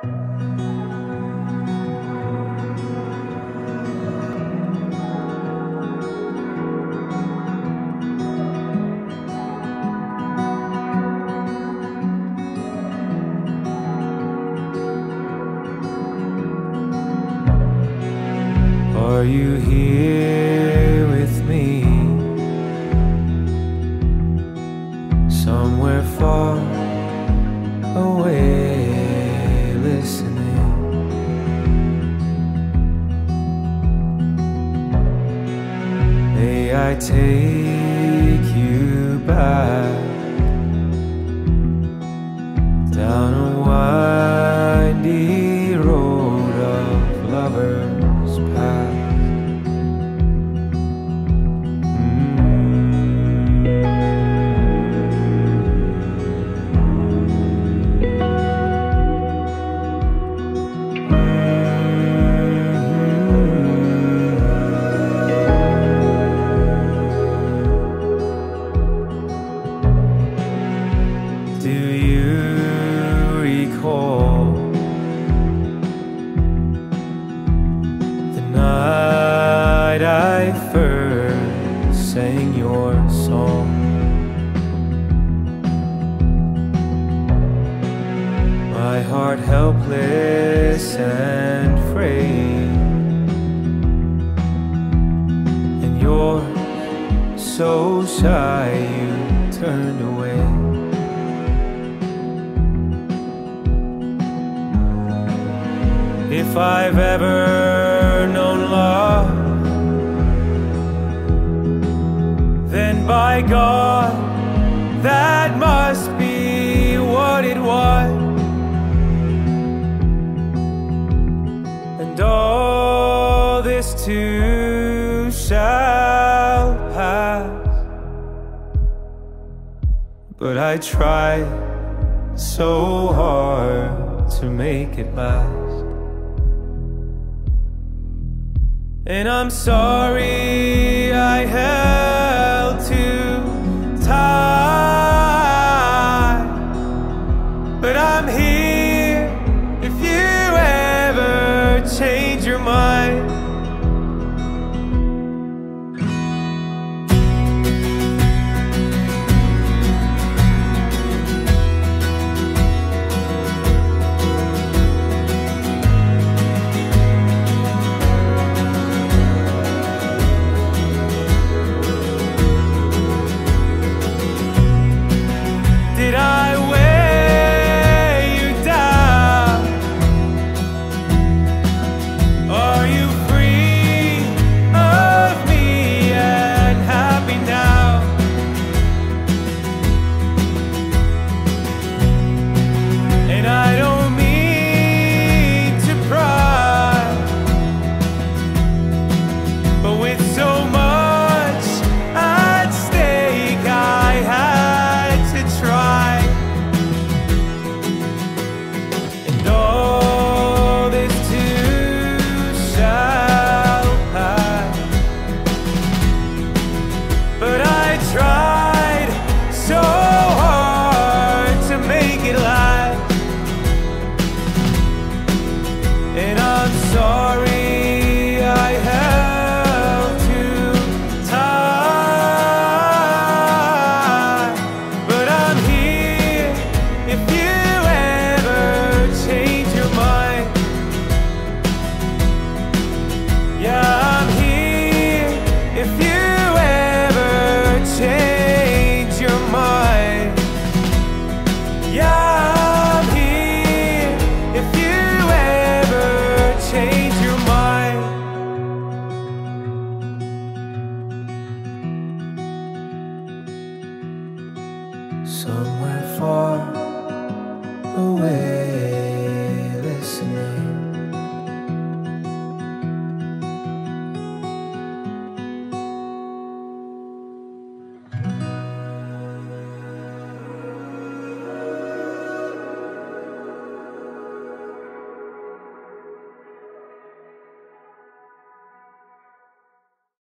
Are you here I take you back recall the night I first sang your song? My heart helpless and frayed, and you're so shy you turned away. If I've ever known love, then by God, that must be what it was. And all this too shall pass. But I tried so hard to make it last. And I'm sorry I held But Somewhere far.